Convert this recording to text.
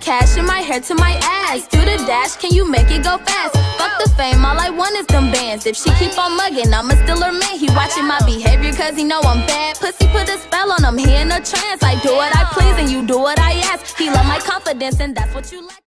cash in my hair to my ass. Do the dash, can you make it go fast? Fuck the fame, all I want is them bands. If she keep on mugging, I'ma still her man. He watching my behavior cause he know I'm bad. Pussy put a spell on him, he in a trance. I do what I please and you do what I ask. He love my confidence and that's what you like.